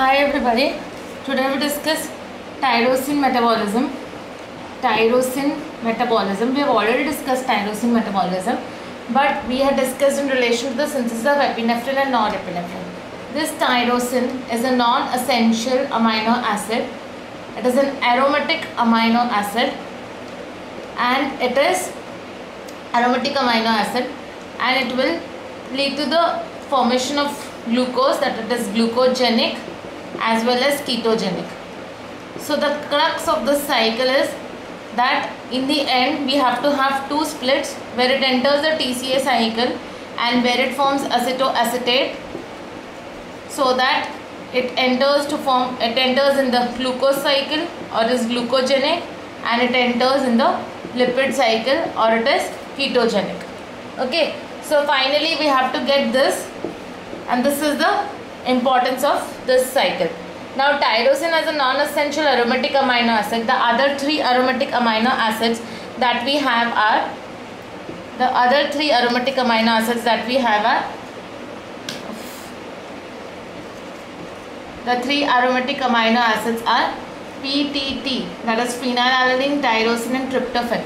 Hi everybody. Today we discuss tyrosine metabolism. Tyrosine metabolism. We have already discussed tyrosine metabolism, but we had discussed in relation to the synthesis of epinephrine and norepinephrine. This tyrosine is a non-essential amino acid. It is an aromatic amino acid, and it is aromatic amino acid, and it will lead to the formation of glucose that it is glucogenic as well as ketogenic. So the crux of the cycle is that in the end we have to have two splits where it enters the TCA cycle and where it forms acetoacetate so that it enters to form it enters in the glucose cycle or is glucogenic and it enters in the lipid cycle or it is ketogenic okay so finally we have to get this and this is the importance of this cycle. Now tyrosine as a non-essential aromatic amino acid. The other three aromatic amino acids that we have are the other three aromatic amino acids that we have are the three aromatic amino acids are PTT that is phenylalanine, tyrosine and tryptophan.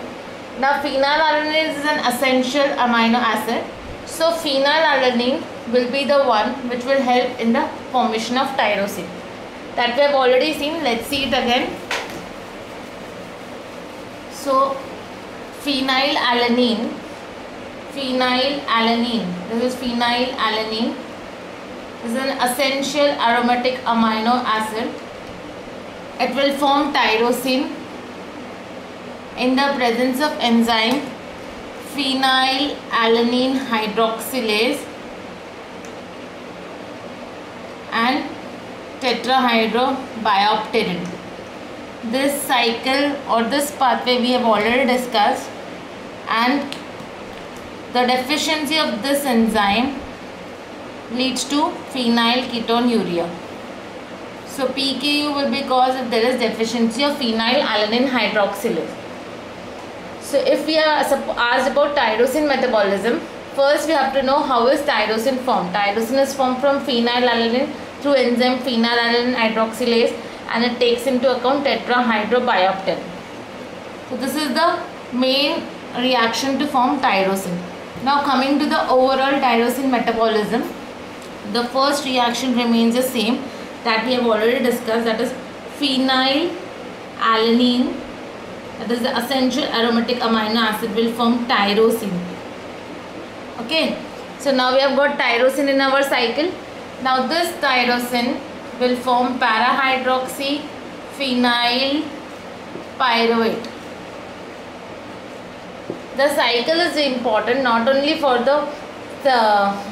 Now phenylalanine is an essential amino acid. So phenylalanine will be the one which will help in the formation of tyrosine. That we have already seen. Let's see it again. So phenylalanine, phenylalanine. This is phenylalanine. This is an essential aromatic amino acid. It will form tyrosine in the presence of enzyme phenylalanine hydroxylase and tetrahydrobiopterin. This cycle or this pathway we have already discussed and the deficiency of this enzyme leads to phenylketonuria. So PKU will be caused if there is deficiency of phenylalanine hydroxylase. So if we are asked about tyrosine metabolism, first we have to know how is tyrosine formed. Tyrosine is formed from phenylalanine through enzyme phenylalanine hydroxylase and it takes into account tetrahydrobiopterin. So this is the main reaction to form tyrosine. Now coming to the overall tyrosine metabolism, the first reaction remains the same that we have already discussed that is phenylalanine that is the essential aromatic amino acid will form tyrosine. Okay, so now we have got tyrosine in our cycle now this tyrosine will form parahydroxy phenyl pyruvate. The cycle is important not only for the, the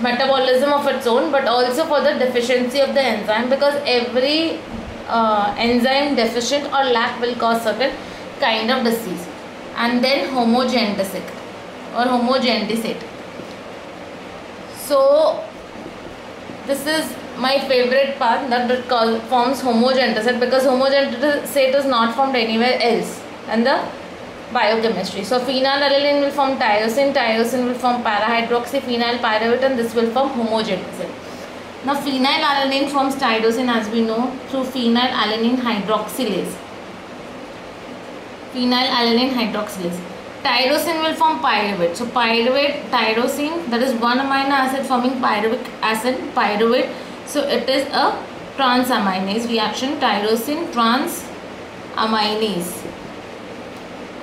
metabolism of its own but also for the deficiency of the enzyme because every uh, enzyme deficient or lack will cause certain kind of disease and then homogentisic or homogentisate. So this is my favorite part that it forms homogentisate because homogentisate is not formed anywhere else in the biochemistry. So phenylalanine will form tyrosine, tyrosine will form parahydroxy phenyl pyruvate and this will form homogentisate. Now phenylalanine forms tyrosine as we know through phenylalanine hydroxylase. Phenylalanine hydroxylase. Tyrosine will form pyruvate. So pyruvate, tyrosine that is one amino acid forming pyruvic acid, pyruvate. So it is a transaminase reaction, tyrosine transaminase.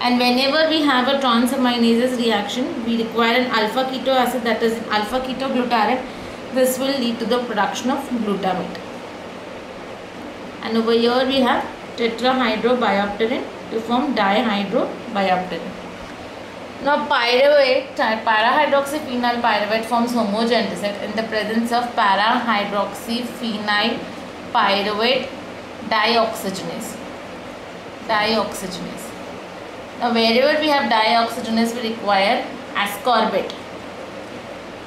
And whenever we have a transaminase reaction, we require an alpha keto acid that is alpha ketoglutarate. This will lead to the production of glutamate. And over here we have tetrahydrobiopterin to form dihydrobiopterin. Now pyruvate, parahydroxyphenyl pyruvate forms homogentisate in the presence of parahydroxyphenyl pyruvate dioxygenase. Dioxygenase. Now wherever we have dioxygenase we require ascorbate.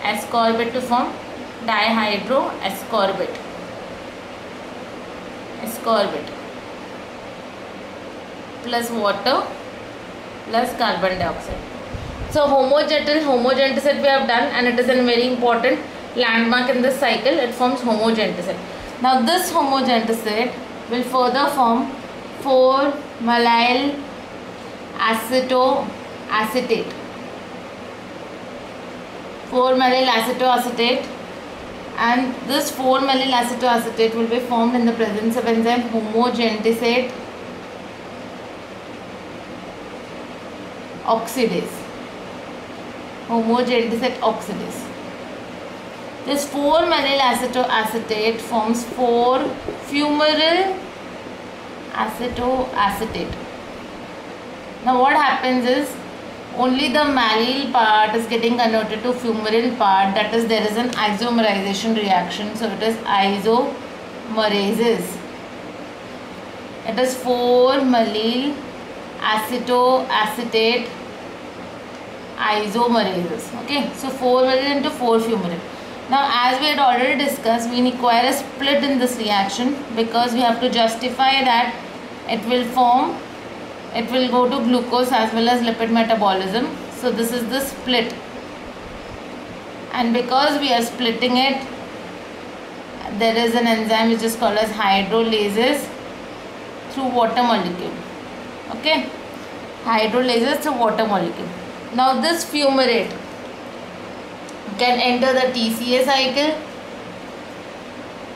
Ascorbate to form dihydroascorbate. Ascorbate plus water plus carbon dioxide. So homogenetic homogentisate we have done and it is a very important landmark in this cycle. It forms homogentisate. Now this homogentisate will further form 4-mallyl acetoacetate. 4-mallyl acetoacetate and this 4-mallyl acetoacetate will be formed in the presence of enzyme homogentisate oxidase. Homogentisate oxidase. This 4-mallyl acetoacetate forms 4-fumarate acetoacetate. Now what happens is only the mallyl part is getting converted to fumarate part that is there is an isomerization reaction so it is isomerases. It is 4-mallyl acetoacetate isomerases okay? So 4 mallyl into 4 fumarate. Now as we had already discussed we require a split in this reaction because we have to justify that it will form it will go to glucose as well as lipid metabolism. So this is the split. And because we are splitting it there is an enzyme which is called as hydrolases through water molecule okay? Hydrolases through water molecule now this fumarate can enter the TCA cycle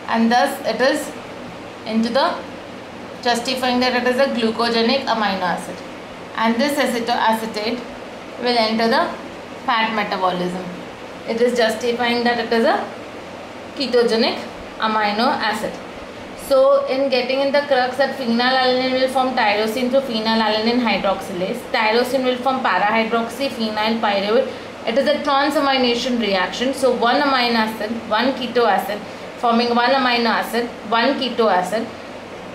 and thus it is into the justifying that it is a glucogenic amino acid. And this acetoacetate will enter the fat metabolism. It is justifying that it is a ketogenic amino acid so in getting in the crux that phenylalanine will form tyrosine through phenylalanine hydroxylase. Tyrosine will form parahydroxy phenyl pyruvate. It is a transamination reaction. So one amino acid, one keto acid forming one amino acid, one keto acid.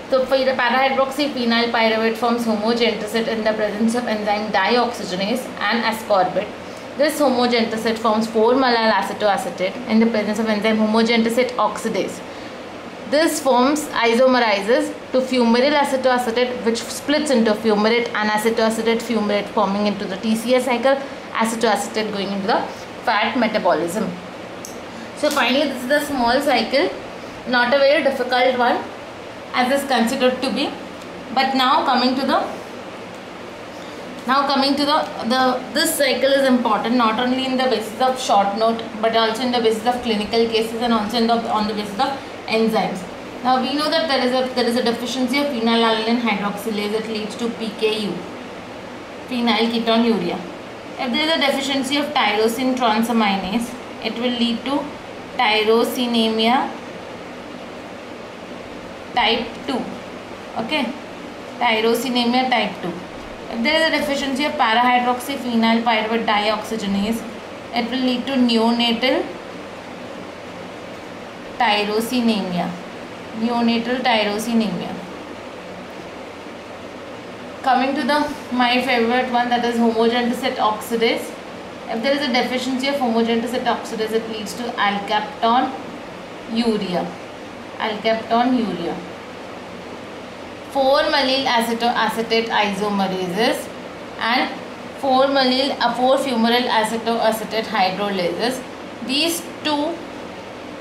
So parahydroxy phenyl pyruvate forms homogentisate in the presence of enzyme dioxygenase and ascorbate. This homogentisate forms 4-mallyl acetoacetate in the presence of enzyme homogentisate oxidase. This forms isomerizes to fumaryl acetoacetate which splits into fumarate and acetoacetate fumarate forming into the TCA cycle acetoacetate going into the fat metabolism. So finally this is the small cycle not a very difficult one as is considered to be but now coming to the now coming to the the this cycle is important not only in the basis of short note but also in the basis of clinical cases and also the on the basis of enzymes. Now we know that there is a there is a deficiency of phenylalanine hydroxylase that leads to PKU, phenylketonuria. If there is a deficiency of tyrosine transaminase, it will lead to tyrosinemia type 2. Okay, tyrosinemia type 2. If there is a deficiency of parahydroxyphenyl pyruvate dioxygenase, it will lead to neonatal tyrosinemia neonatal tyrosinemia. Coming to the my favorite one that is homogentisate oxidase. If there is a deficiency of homogentisate oxidase it leads to alkapton urea. Alkaptonuria. 4 mallyl acetoacetate isomerases and 4 mallyl uh, 4 fumaryl acetoacetate hydrolases. These two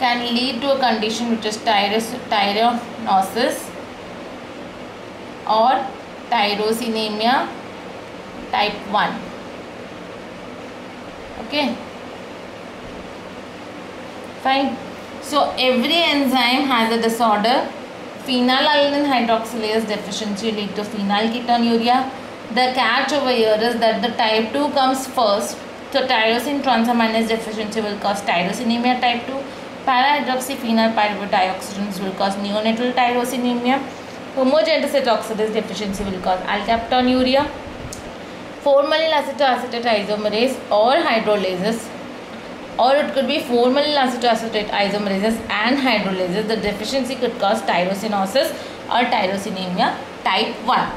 can lead to a condition which is tyranosis or tyrosinemia type 1 okay. Fine. So every enzyme has a disorder. Phenylalanine hydroxylase deficiency lead to phenylketonuria the catch over here is that the type 2 comes first. So tyrosine transaminase deficiency will cause tyrosinemia type 2 Para-hydroxyphenyl dioxygenase will cause neonatal tyrosinemia. Homogentisate oxidase deficiency will cause alkaptonuria. 4-mallyl acetoacetate isomerase or hydrolases or it could be 4-mallyl acetoacetate isomerases and hydrolases. The deficiency could cause tyrosinosis or tyrosinemia type 1.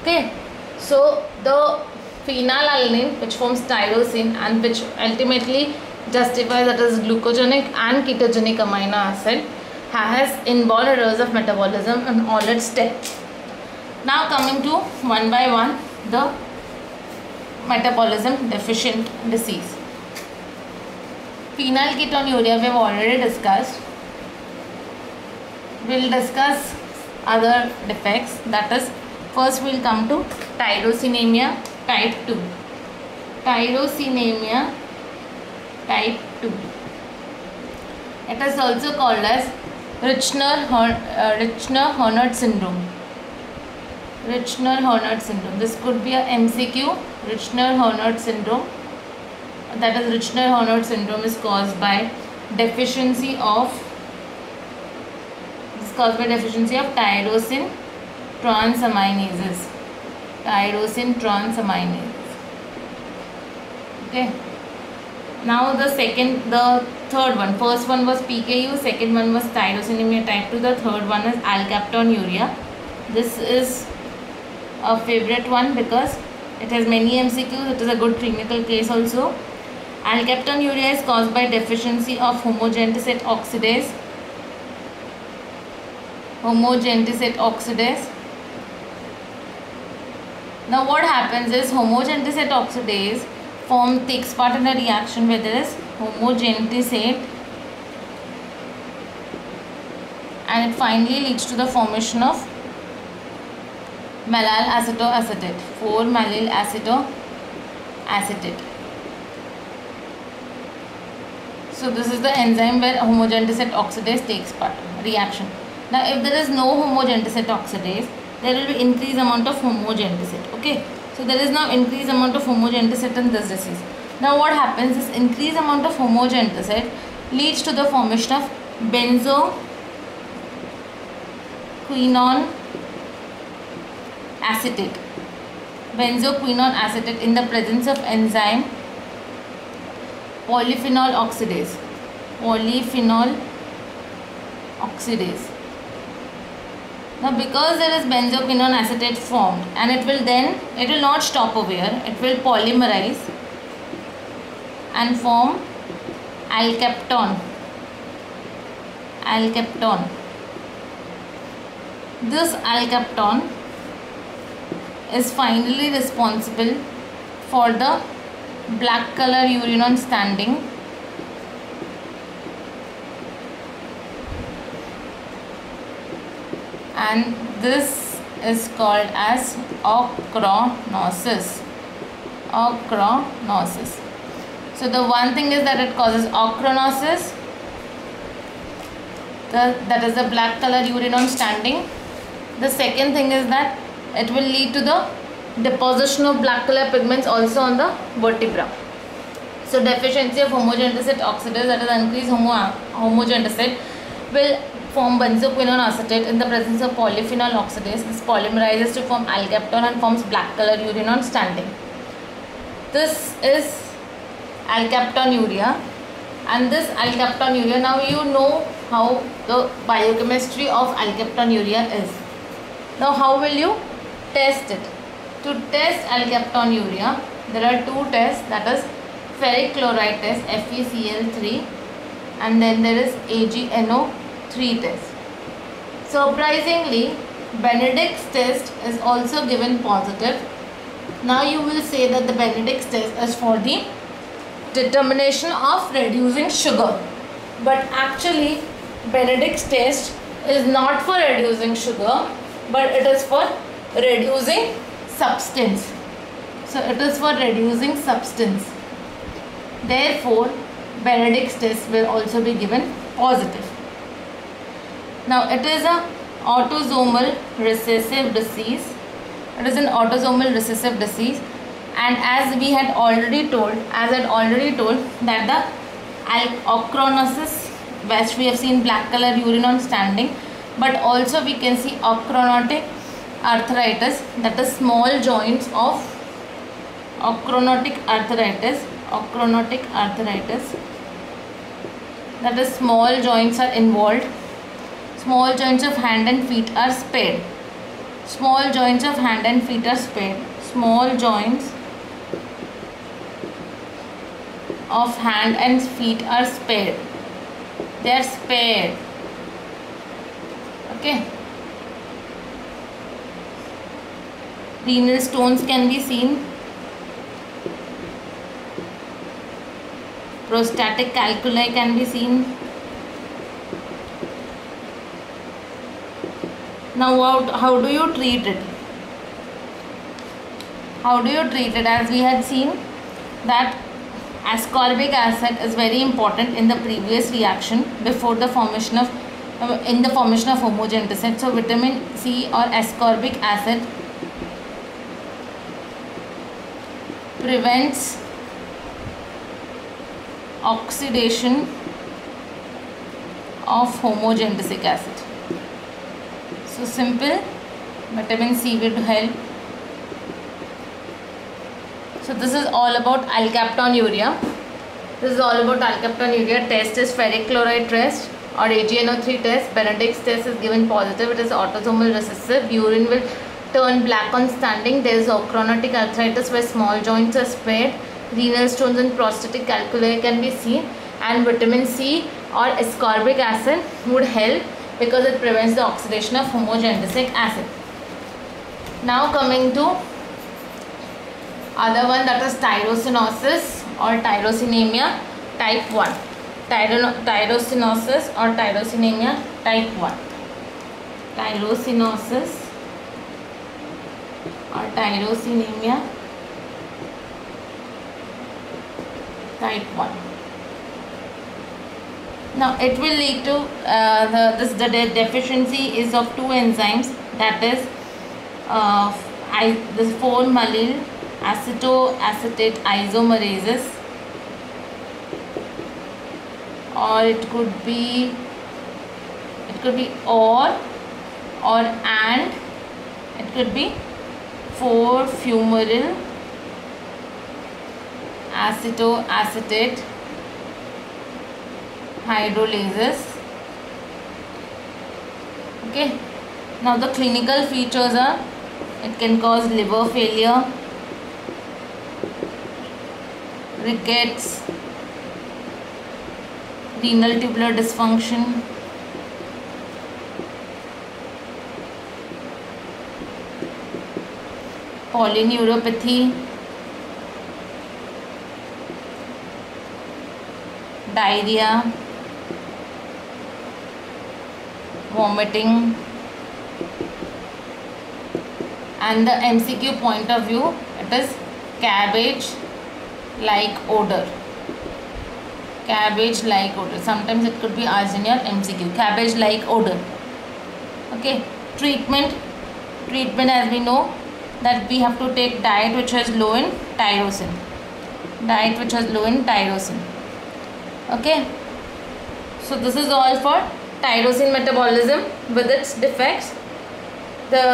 Okay. So, the phenylalanine which forms tyrosine and which ultimately justifies that is glucogenic and ketogenic amino acid has inborn errors of metabolism in all its steps. Now coming to one by one the metabolism deficient disease. Phenylketonuria we have already discussed. we'll discuss other defects that is first we'll come to tyrosinemia type 2 tyrosinemia type 2 it is also called as Richner uh, syndrome. Richner-Hanhart syndrome. This could be a MCQ Richner-Hanhart syndrome. That is Richner-Hanhart syndrome is caused by deficiency of is caused by deficiency of tyrosine transaminases. Tyrosine transaminases. Okay now the second the third one. First one was pku second one was tyrosinemia type 2 the third one is alkaptonuria this is a favorite one because it has many mcqs it is a good clinical case also. Alkaptonuria is caused by deficiency of homogentisate oxidase. Homogentisate oxidase. Now what happens is homogentisate oxidase form takes part in a reaction where there is homogentisate and it finally leads to the formation of mallyl acetoacetate 4 mallyl acetoacetate. So this is the enzyme where homogentisate oxidase takes part reaction. Now if there is no homogentisate oxidase there will be increased amount of homogentisate okay so there is now increased amount of homogentisate in this disease. Now what happens is increased amount of homogentisate leads to the formation of benzoquinone acetate. Benzoquinone acetate in the presence of enzyme polyphenol oxidase. Polyphenol oxidase now because there is benzoquinone acetate formed and it will then it will not stop over here. It will polymerize and form alkapton. Alkapton. This alkapton is finally responsible for the black color urine on standing and this is called as ochronosis ochronosis so the one thing is that it causes ochronosis the, that is the black color urine on standing. The second thing is that it will lead to the deposition of black color pigments also on the vertebra. So deficiency of homogentisate oxidase that is increased homo homogentisate will form benzoquinone acetate in the presence of polyphenol oxidase. This polymerizes to form alkapton and forms black color urine on standing. This is alkaptonuria and this alkaptonuria now you know how the biochemistry of alkaptonuria is. Now how will you test it? To test alkaptonuria there are two tests that is ferric chloride test FeCl3 and then there is AgNO 3 tests. Surprisingly, Benedict's test is also given positive. Now you will say that the Benedict's test is for the determination of reducing sugar. But actually, Benedict's test is not for reducing sugar, but it is for reducing substance. So it is for reducing substance. Therefore, Benedict's test will also be given positive. Now it is a autosomal recessive disease. It is an autosomal recessive disease. And as we had already told, as I had already told that the ochronosis which we have seen black color urine on standing but also we can see ochronotic arthritis that is small joints of ochronotic arthritis ochronotic arthritis. That is small joints are involved Small joints of hand and feet are spared. Small joints of hand and feet are spared. Small joints of hand and feet are spared. They are spared. Okay. Renal stones can be seen. Prostatic calculi can be seen now how, how do you treat it? How do you treat it? As we had seen that ascorbic acid is very important in the previous reaction before the formation of uh, in the formation of homogeneticid so vitamin c or ascorbic acid prevents oxidation of homogentisic acid. So simple vitamin C will help. So this is all about alkaptonuria. This is all about alkaptonuria. Test is ferric chloride test or AgNO3 test. Benedict's test is given positive. It is autosomal recessive. Urine will turn black on standing. There is ochronotic arthritis where small joints are spared. Renal stones and prostatic calculi can be seen. And vitamin C or ascorbic acid would help because it prevents the oxidation of homogentisic acid. Now coming to other one that is tyrosinosis or tyrosinemia type 1. Tyro tyrosinosis or tyrosinemia type 1. Tyrosinosis or tyrosinemia type 1 now it will lead to uh, the this the de deficiency is of two enzymes that is uh, I, this 4 mallyl acetoacetate isomerases or it could be it could be or or and it could be 4 fumarate acetoacetate hydrolases okay. Now the clinical features are it can cause liver failure rickets renal tubular dysfunction polyneuropathy diarrhea vomiting and the MCQ point of view it is cabbage like odor. Cabbage like odor. Sometimes it could be asked MCQ cabbage like odor. Okay. Treatment. Treatment as we know that we have to take diet which has low in tyrosine. Diet which has low in tyrosine. Okay. So this is all for tyrosin metabolism with its defects. The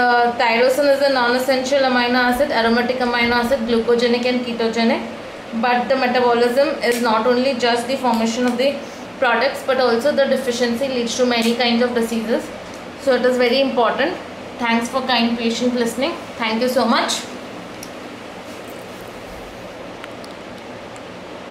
tyrosine is a non-essential amino acid, aromatic amino acid, glucogenic and ketogenic. But the metabolism is not only just the formation of the products but also the deficiency leads to many kinds of diseases. So it is very important. Thanks for kind patient listening. Thank you so much.